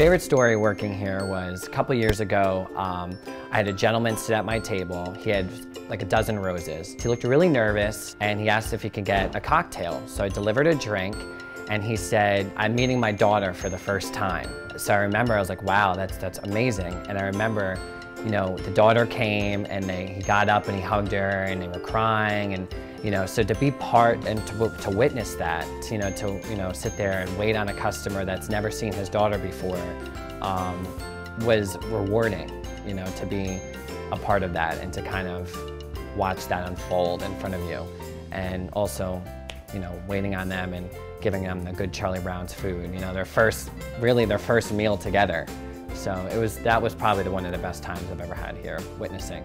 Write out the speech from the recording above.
favorite story working here was a couple years ago. Um, I had a gentleman sit at my table. He had like a dozen roses. He looked really nervous and he asked if he could get a cocktail. So I delivered a drink and he said, I'm meeting my daughter for the first time. So I remember I was like, wow, that's, that's amazing. And I remember, you know, the daughter came and they, he got up and he hugged her and they were crying and, you know, so to be part and to, to witness that, you know, to, you know, sit there and wait on a customer that's never seen his daughter before um, was rewarding, you know, to be a part of that and to kind of watch that unfold in front of you. And also, you know, waiting on them and giving them the good Charlie Brown's food. You know, their first, really their first meal together. So it was, that was probably the, one of the best times I've ever had here, witnessing.